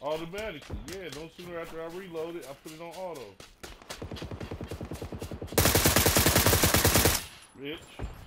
Automatically, yeah. No sooner after I reload it, I put it on auto. Bitch.